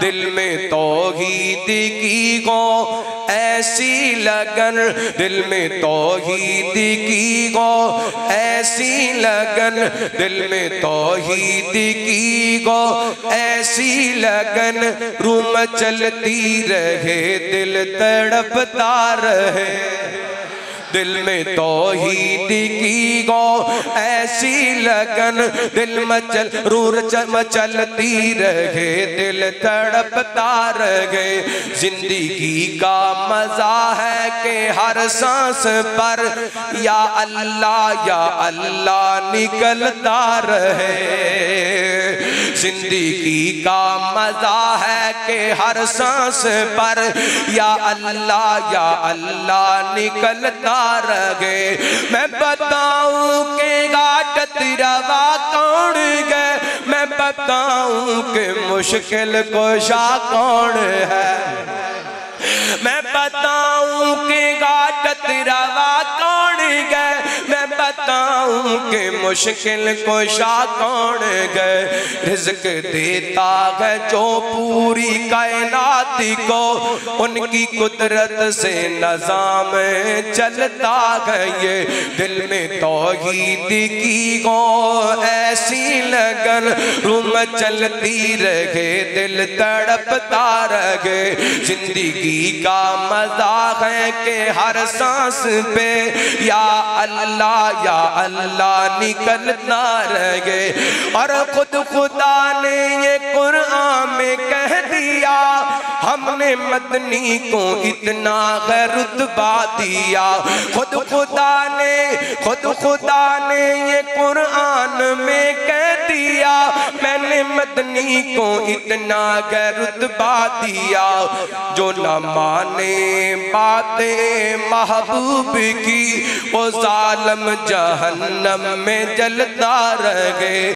दिल में तोहीद की गो, ऐसी लगन। दिल में तोहीद की गो, ऐसी लगन। दिल में तोहीद की गो, ऐसी लगन। रूम चलती रहे, दिल तड़पता रहे। दिल में तोहीद की गो, ऐसी लगन दिल मचल, रूर मचलती रहे, दिल तड़पता रहे। ज़िंदगी का मज़ा है के हर सांस पर या अल्लाह या अल्लाह निकलता रहे। ज़िंदगी का मज़ा है कि हर सांस पर या अल्लाह या अल्लाह निकलता रहे। मैं बताऊँ के गाटत रवा कौन गए मैं बताऊँ के मुश्किल कोशा कौन है? मैं बताऊँ के गाटत रवा कौन बताऊँ के मुश्किल कोशा कौन गए? रिज्क देता है जो पूरी कायनात को। उनकी कुदरत से नजाम चलता है ये। दिल में तोहीद की गो ऐसी लगन। रूम चलती रहे, दिल तड़पता रहे। ज़िंदगी का मज़ा है कि हर सांस पे या अल्लाह या अल्लाह निकलना रह गए। और खुद खुदा ने ये कुरान में कह दिया, हमने मदनी को इतना गरुतबा दिया। खुद खुदा ने, खुद खुदा ने ये कुरान में कह दिया। मैंने मदनी को इतना रुतबा दिया। जो न माने बातें महबूब की, वो जालम जहन्नम में जलता रह गए।